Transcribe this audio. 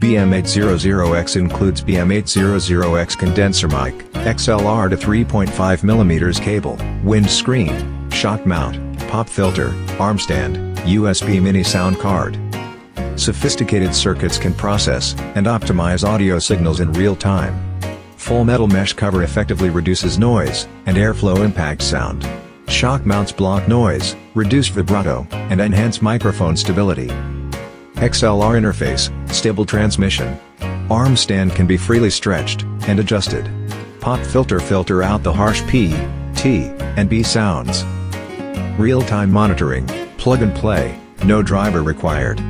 BM800X includes BM800X condenser mic, XLR to 3.5mm cable, windscreen, shock mount, pop filter, arm stand, USB mini sound card. Sophisticated circuits can process and optimize audio signals in real time. Full metal mesh cover effectively reduces noise and airflow impact sound. Shock mounts block noise, reduce vibrato, and enhance microphone stability. XLR interface, stable transmission. Arm stand can be freely stretched and adjusted. Pop filter filter out the harsh P, T, and B sounds. Real-time monitoring, plug and play, no driver required.